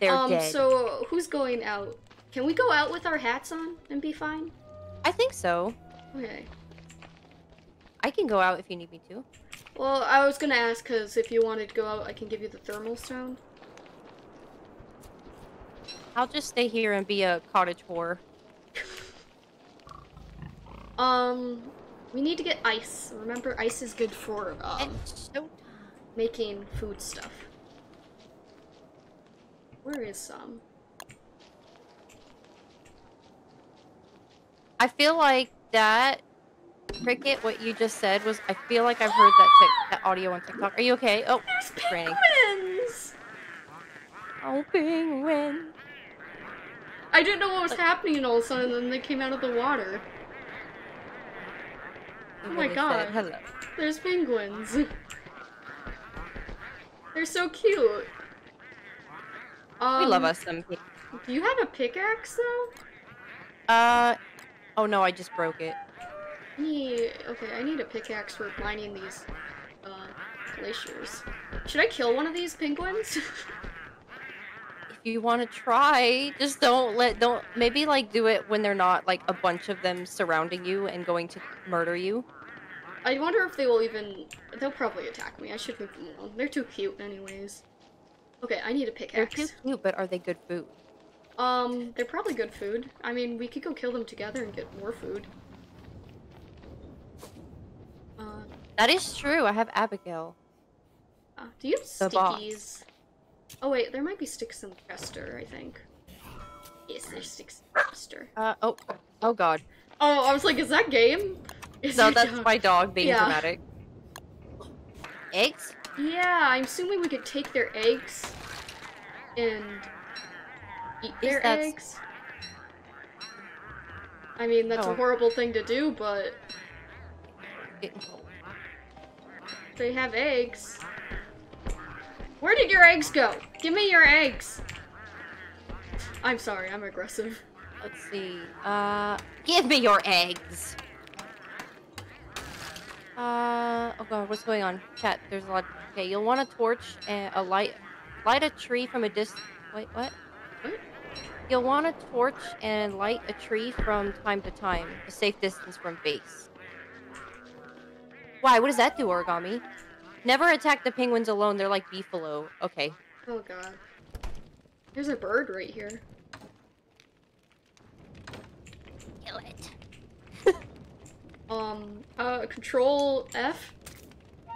They're um, dead. so who's going out? Can we go out with our hats on and be fine? I think so. Okay. I can go out if you need me to. Well, I was gonna ask because if you wanted to go out, I can give you the thermal stone. I'll just stay here and be a cottage whore. Um, we need to get ice. Remember, ice is good for um, making food stuff. Where is some? I feel like that cricket, what you just said was. I feel like I've heard that tic- that audio on TikTok. Are you okay? Oh, There's raining. penguins! Oh, penguin. I didn't know what was happening and all of a sudden, then they came out of the water. Oh my God. Hello. There's penguins. They're so cute. Um, we love us some. Do you have a pickaxe though? Uh, oh no, I just broke it. Need okay. I need a pickaxe for mining these uh, glaciers. Should I kill one of these penguins? If you want to try, just don't let don't maybe like do it when they're not like a bunch of them surrounding you and going to murder you. I wonder if they will even. They'll probably attack me. I should move them along. They're too cute, anyways. Okay, I need a They're pickaxe. too cute, but are they good food? Um, they're probably good food. I mean, we could go kill them together and get more food. Uh, That is true. I have Abigail. uh, do you have The stickies? Oh wait, there might be sticks in Chester, I think. Yes, there's sticks in Chester. Uh oh oh god. Oh, I was like, is that game? Is No, that's dog? my dog being Yeah. dramatic. Eggs? Yeah, I'm assuming we could take their eggs and eat Yes, their that's- eggs. I mean, that's a Oh. horrible thing to do, but cold. they have eggs. Where did your eggs go? Give me your eggs. I'm sorry, I'm aggressive. Let's see. Uh, give me your eggs. Uh, god, what's going on? Chat, there's a lot. Okay, you'll want a torch and a light. Light a tree from a dis. Wait, what? What? You'll want a torch and light a tree from time to time, a safe distance from base. Why? What does that do, origami? Never attack the penguins alone. They're like beefalo. Okay. Oh god. There's a bird right here. Kill it. Um, uh, control F.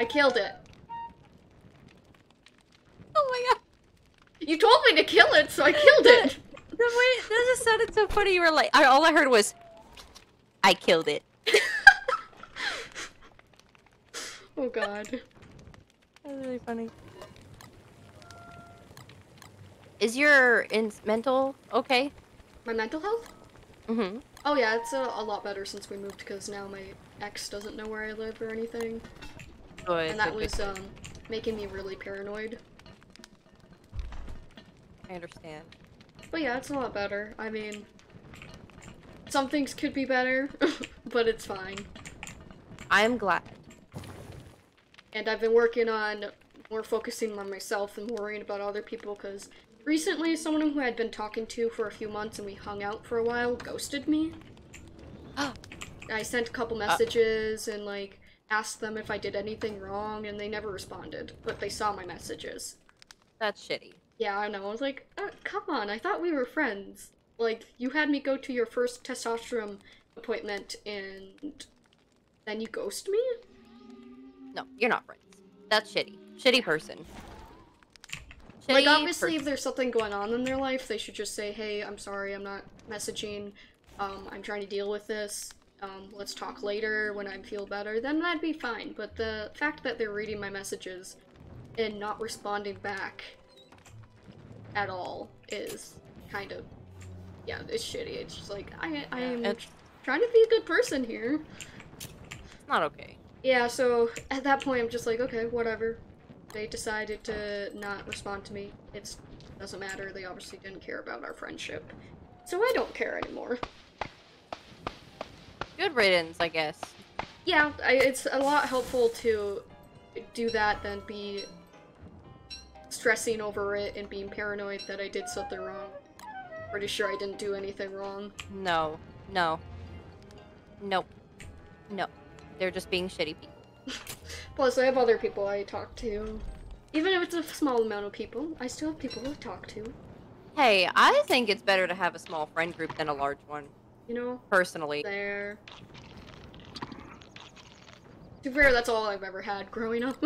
I killed it. Oh my god. You told me to kill it, so I killed it. The way that just sounded so funny. You were like, I, all I heard was, I killed it. oh god. That's really funny. Is your in mental okay? My mental health? Mm-hmm. Oh yeah, it's a, a lot better since we moved because now my ex doesn't know where I live or anything. Good. And that good, was good, um making me really paranoid. I understand. But yeah, it's a lot better. I mean, some things could be better, but it's fine. I'm glad. And I've been working on more focusing on myself and worrying about other people because recently someone who I had been talking to for a few months and we hung out for a while ghosted me. I sent a couple messages and like asked them if I did anything wrong and they never responded, but they saw my messages. That's shitty. Yeah, I know. I was like, uh, come on, I thought we were friends. Like, you had me go to your first testosterone appointment and then you ghost me? No, you're not friends. That's shitty. Shitty person. like, Shitty obviously, if there's something going on in their life, they should just say, hey, I'm sorry, I'm not messaging. Um, I'm trying to deal with this. Um, let's talk later when I feel better. Then that'd be fine. But the fact that they're reading my messages and not responding back at all is kind of, yeah, it's shitty. It's just like, I, I am it's- trying to be a good person here. Not okay. Yeah, so at that point, I'm just like, okay, whatever. They decided to not respond to me. It doesn't matter. They obviously didn't care about our friendship. So I don't care anymore. Good riddance, I guess. Yeah, I, it's a lot helpful to do that than be stressing over it and being paranoid that I did something wrong. Pretty sure I didn't do anything wrong. No. No. Nope. No. They're just being shitty people. Plus, I have other people I talk to. Even if it's a small amount of people, I still have people to talk to. Hey, I think it's better to have a small friend group than a large one, You know? personally. There. To be fair, that's all I've ever had growing up.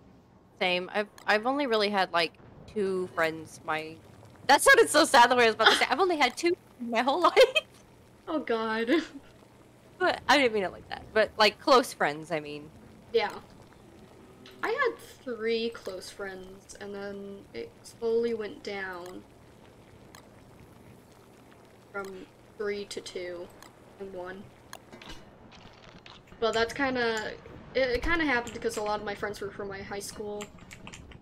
Same. I've I've only really had like two friends my That sounded so sad the way I was about to say. I've only had two my whole life. oh god. But I didn't mean it like that. But like close friends, I mean. Yeah. I had three close friends, and then it slowly went down from three to two and one. But that's kind of it. it kind of happened because a lot of my friends were from my high school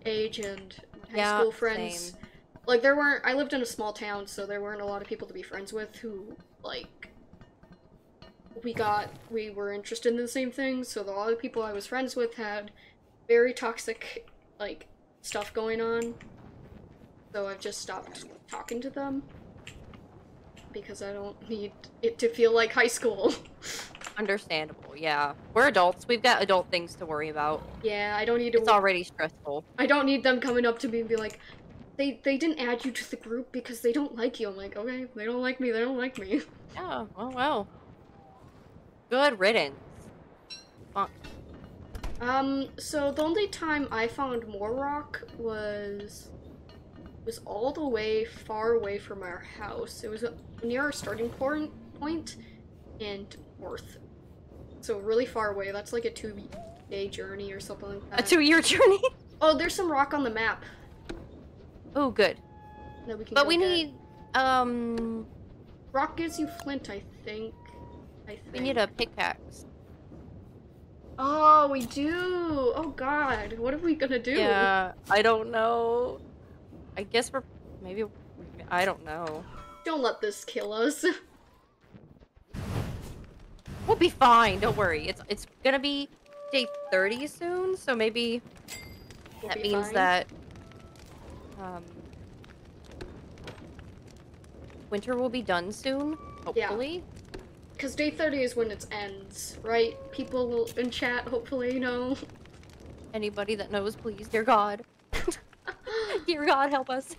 age and high Yeah, school friends. same. Like there weren't. I lived in a small town, so there weren't a lot of people to be friends with who like we got we were interested in the same things so the, a lot of people i was friends with had very toxic like stuff going on so i've just stopped talking to them because i don't need it to feel like high school Understandable, yeah. We're adults. We've got adult things to worry about. yeah i don't need to It's already stressful. i don't need them coming up to me and be like they they didn't add you to the group because they don't like you i'm like okay they don't like me they don't like me Yeah, well, well. Good riddance. Fuck. Um, so the only time I found more rock was was all the way far away from our house. It was near our starting point point and north. So really far away. That's like a two day journey or something like that. A two-year journey. oh, there's some rock on the map oh, good. that we can. But we get. need, um, rock gives you flint, I think. I think. we need a pickaxe. Oh, we do. Oh God, what are we gonna do? Yeah, I don't know. I guess we're maybe. I don't know. Don't let this kill us. We'll be fine. Don't worry. It's it's gonna be day thirty soon, so maybe We'll that means fine. that um winter will be done soon. Hopefully. Yeah. Because day 30 is when it ends, right? People will, in chat hopefully know. Anybody that knows, please, dear God, dear God, help us.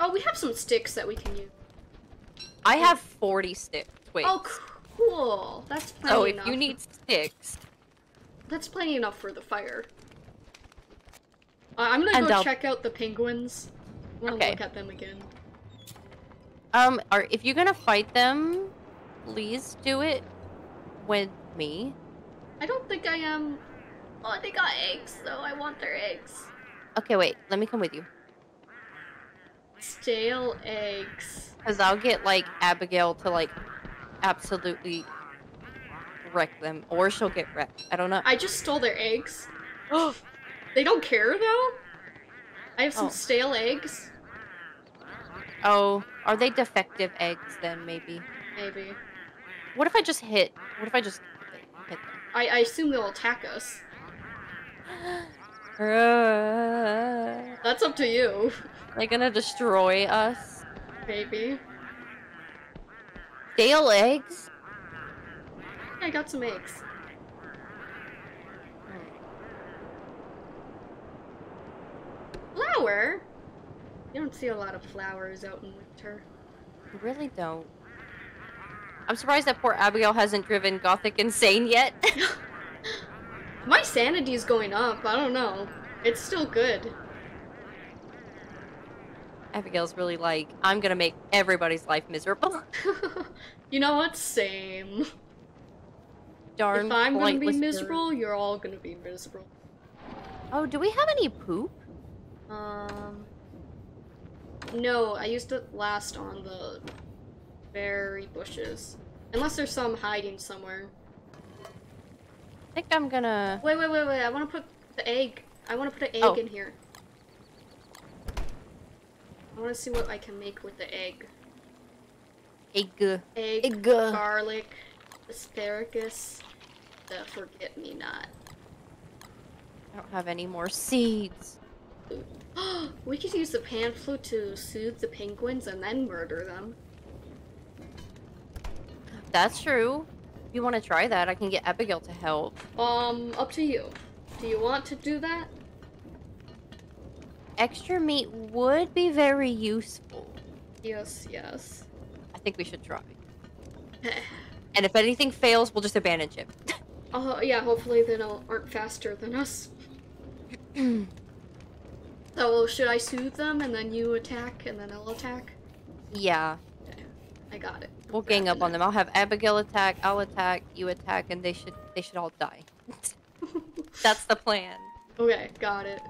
Oh, we have some sticks that we can use. I have forty sticks. Wait. Oh, cool. That's plenty Oh, if enough. you need sticks, That's plenty enough for the fire. Uh, I'm gonna And go I'll- check out the penguins. I wanna Okay. look at them again. um, are if you're gonna fight them, please do it with me. I don't think I am. Oh, they got eggs, though. I want their eggs. Okay, wait. Let me come with you. Stale eggs. Because I'll get, like, Abigail to, like, absolutely wreck them. Or she'll get wrecked. I don't know. I just stole their eggs. Oh. They don't care, though? I have some Oh. stale eggs. oh, are they defective eggs then, maybe? Maybe. What if I just hit? What if I just hit them? I, I assume they'll attack us. That's up to you. They're gonna destroy us. Maybe. Stale eggs? I got some eggs. Flower? You don't see a lot of flowers out in winter. I really don't. I'm surprised that poor Abigail hasn't driven Gothic insane yet. My sanity is going up. I don't know. It's still good. Abigail's really like, I'm gonna make everybody's life miserable. you know what? Same. Darn. if I'm gonna be miserable, you're all gonna be miserable. Oh, do we have any poop? Um. No, I used it last on the berry bushes. Unless there's some hiding somewhere. I think I'm gonna. Wait, wait, wait, wait. I want to put the egg. I want to put an egg Oh. in here. I want to see what I can make with the egg. Egg. Egg, Egg. garlic, asparagus, uh, the forget-me-not. I don't have any more seeds. we could use the pan flute to soothe the penguins and then murder them. That's true. If you want to try that, I can get Abigail to help. Um, up to you. Do you want to do that? Extra meat would be very useful. Yes, yes. I think we should try. And if anything fails, we'll just abandon ship. uh, yeah, hopefully they don't, aren't faster than us. so, should I soothe them and then you attack and then I'll attack? yeah, I got it. We'll gang up on them. I'll have Abigail attack, I'll attack, you attack, and they should they should all die. That's the plan. Okay, got it.